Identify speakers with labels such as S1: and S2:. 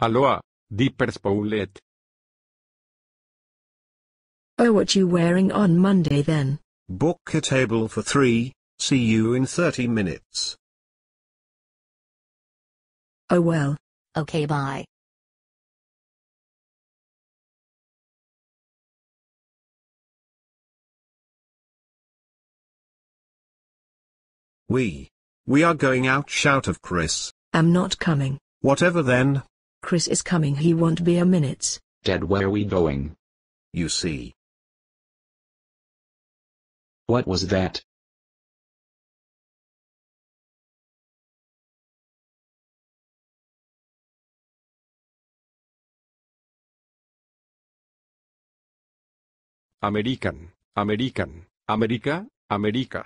S1: Aloha, Deepers Paulet.
S2: Oh, what you wearing on Monday then?
S3: Book a table for three, see you in 30 minutes.
S2: Oh well.
S4: Okay, bye.
S3: We. We are going out shout of Chris.
S2: I'm not coming.
S3: Whatever then,
S2: Chris is coming he won't be a minute.
S5: Dad, where are we going?
S3: you see.
S5: What was that?
S1: American, American, America, America.